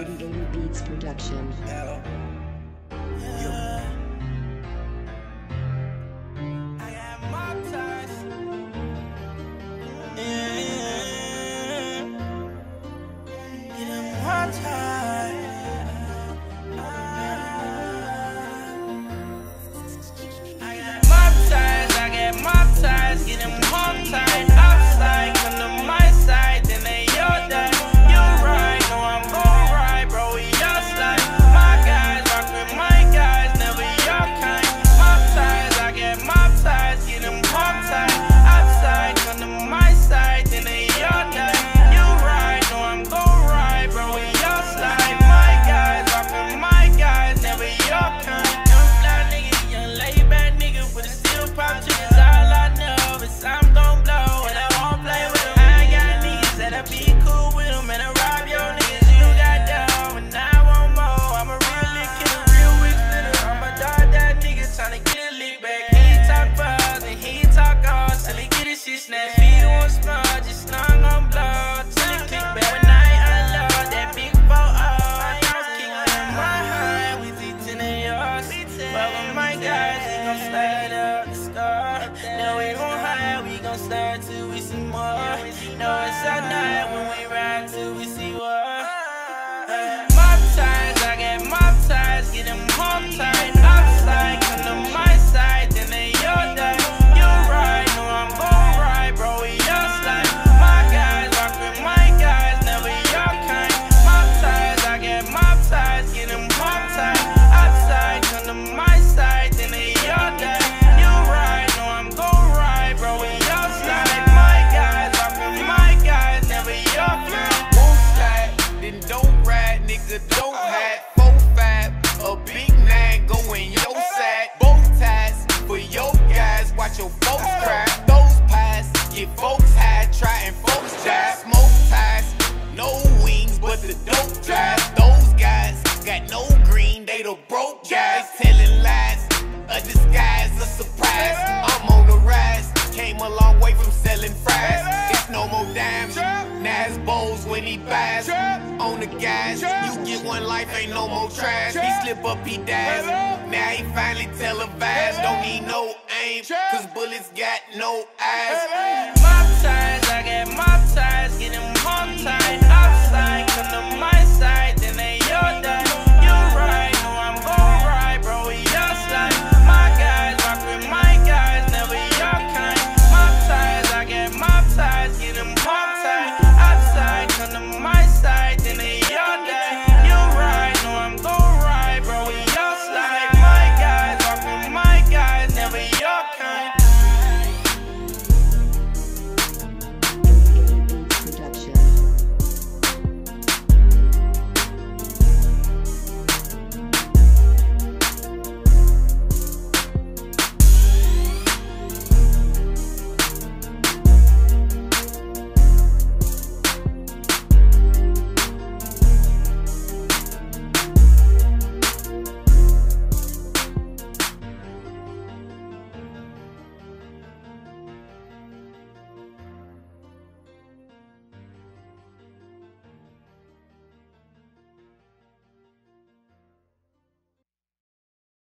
Dirty Little Beats production. start till we see more. Know it's our night when we ride till we Guys telling lies, a disguise, a surprise. I'm on the rise, came a long way from selling fries. It's no more dimes, now it's bowls when he buys. On the guys, you get one life, ain't no more tries. He slip up, he dies. Now he finally televised, don't need no aim, cause bullets got no eyes. My ties, I got